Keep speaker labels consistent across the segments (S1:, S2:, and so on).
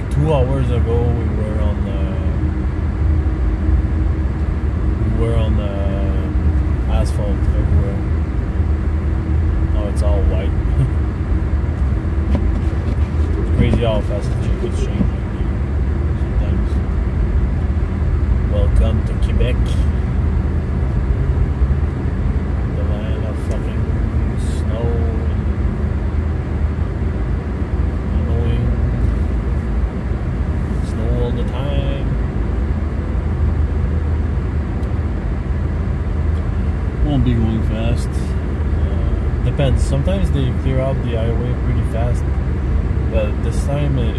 S1: two hours ago we were on the we were on the asphalt everywhere. Now it's all white. it's crazy how fast the shit is changing sometimes. Welcome to Quebec. The land of fucking snow and annoying snow all the time. Won't be going fast. Uh, depends. Sometimes they clear out the highway pretty fast, but this time it,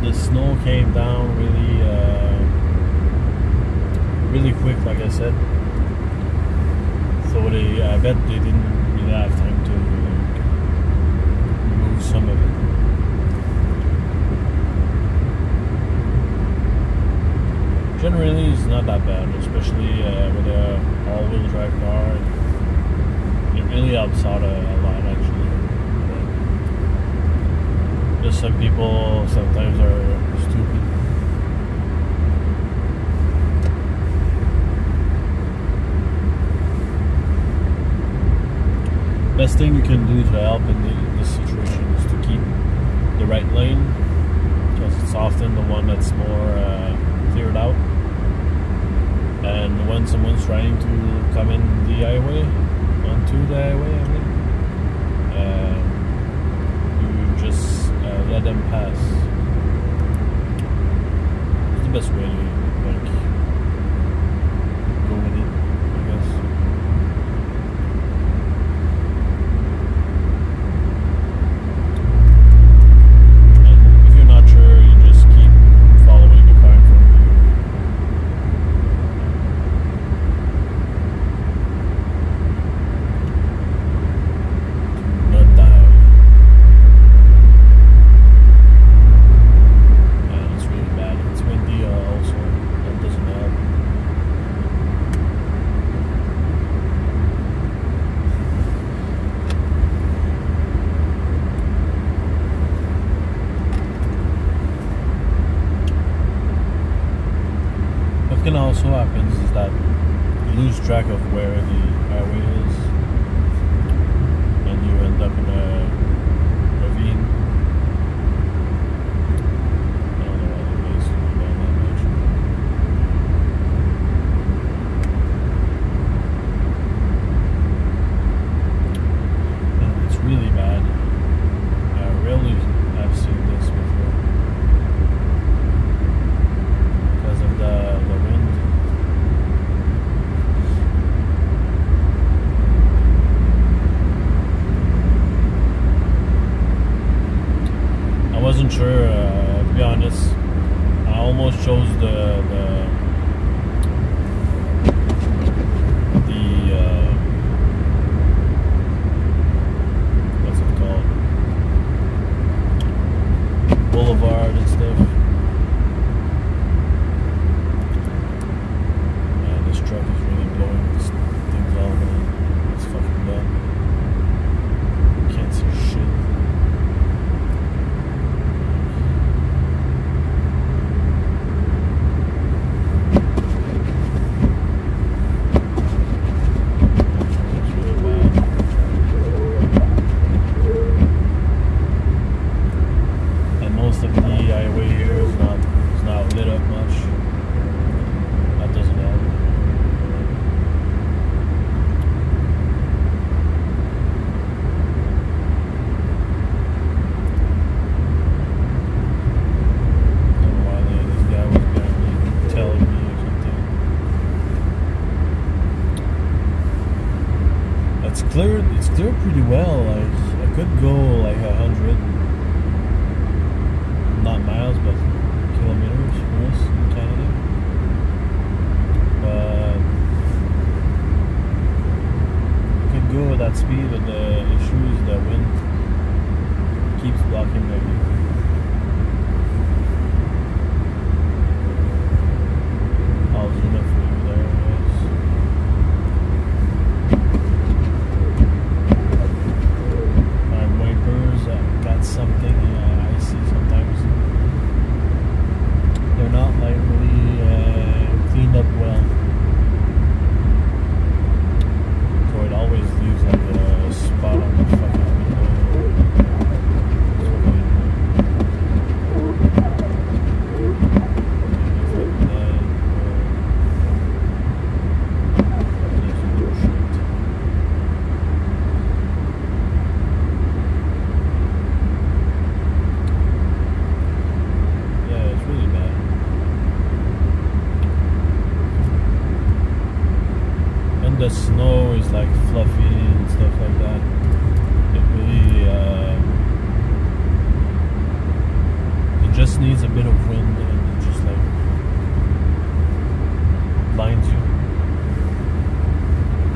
S1: the snow came down really, uh, really quick. Like I said, so they, I bet they didn't really have time to remove some of it. Generally, it's not that bad, especially uh, with a all-wheel drive car. It really helps out a, a lot, actually. But some people sometimes are stupid. Best thing you can do to help in the, this situation is to keep the right lane, because it's often the one that's more uh, cleared out. And when someone's trying to come in the highway, onto the highway, I mean, uh, you just uh, let them pass. It's the best way like go with it, I guess. And if you're not sure, you just keep following the car in front of you. not die. And it's really bad. It's windy uh, also. That doesn't help. What can also happens is that you lose track of where the highway is and you end up in a ravine. I don't know why the bass is going down that much. And it's really bad. I rarely have seen this before. Because of the, the wind. I wasn't sure, uh, to be honest. I almost chose the the the uh, what's it called boulevard and stuff. pretty well. Like I could go like a hundred, not miles, but kilometers most in Canada. But I could go at that speed, but the issue is the wind keeps blocking my view.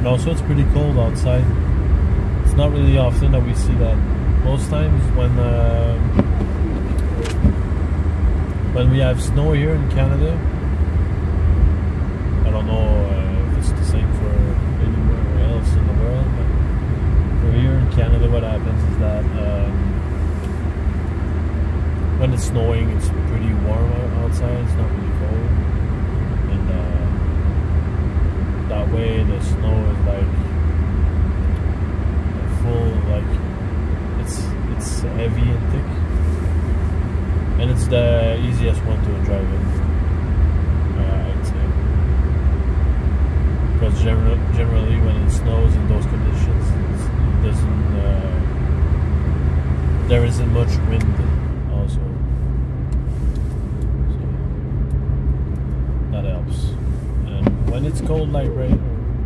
S1: Also it's pretty cold outside. It's not really often that we see that. Most times when uh, when we have snow here in Canada, I don't know uh, if it's the same for anywhere else in the world, but for here in Canada, what happens is that um, when it's snowing, it's pretty warm outside. It's not really cold, and uh, that way the snow is like full, like it's it's heavy and thick and it's the easiest one to drive in. Uh, I'd say because generally, generally when it snows in those conditions, it doesn't. Uh, there isn't much wind, also. So that helps. When it's cold, like right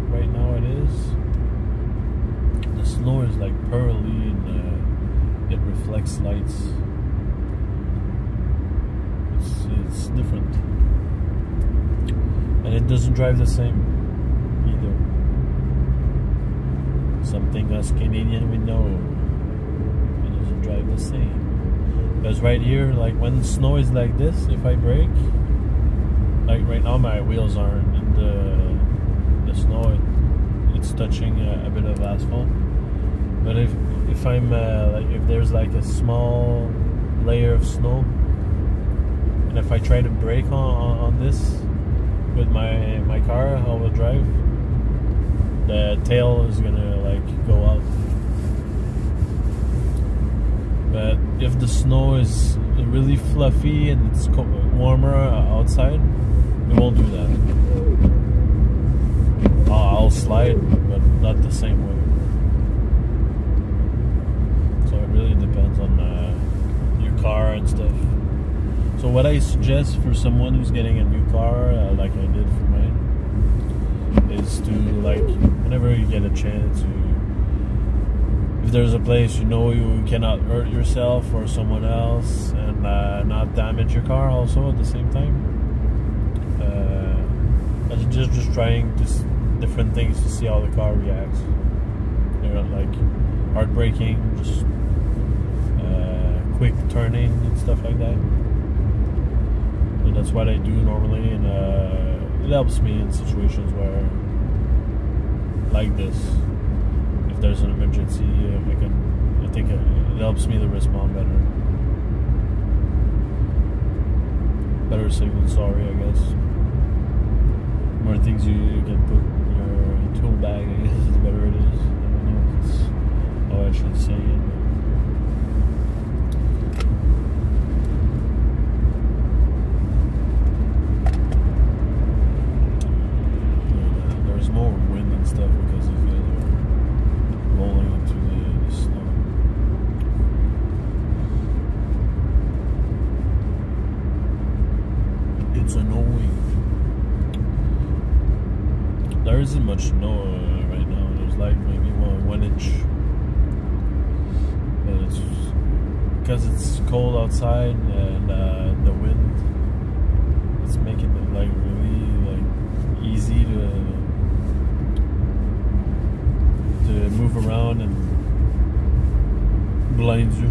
S1: right now, it is. The snow is like pearly and uh, it reflects lights it's different. And it doesn't drive the same either. Something us Canadian we know it doesn't drive the same. Because right here, like when snow is like this, if I brake, like right now my wheels aren't it, it's touching a, a, bit of asphalt. But if if I'm uh, like if there's like a small layer of snow and if I try to brake on, on, on this with my my car all-wheel drive, the tail is gonna like go out. But if the snow is really fluffy and it's warmer outside, it won't do that. I'll slide, but not the same way. So it really depends on uh, your car and stuff. So what I suggest for someone who's getting a new car, uh, like I did for mine, is to like whenever you get a chance, you, if there's a place you know you cannot hurt yourself or someone else, and uh, not damage your car also at the same time. Uh, just just trying just different things to see how the car reacts. You know, like hard braking, just uh, quick turning and stuff like that that's what I do normally, and uh, it helps me in situations where, like this, if there's an emergency, uh, I can, I think it, it helps me to respond better. Better than sorry, I guess. More things you, you can put tool bag, I guess, the better it is. I don't know if it's I should say it. much snow right now. There's like maybe one, one inch. But it's because it's cold outside and uh, the wind. It's making it like really like easy to to move around and blinds you.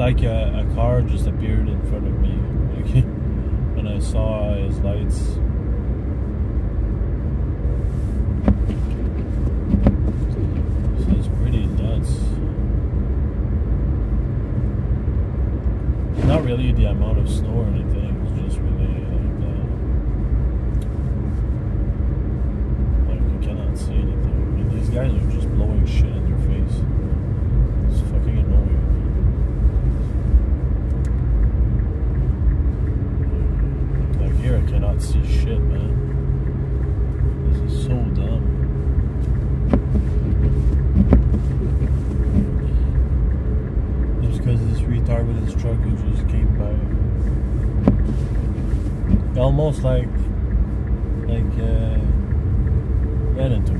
S1: like a, a car just appeared in front of me like, when I saw his lights. Not really the amount of snow or anything. It's just really like, uh, like you cannot see anything. These guys are just blowing shit in your face. It's fucking annoying. Like cannot see shit, man. This is so dumb. Just because this retard with his truck who just came by. Almost like, like, uh, ran into.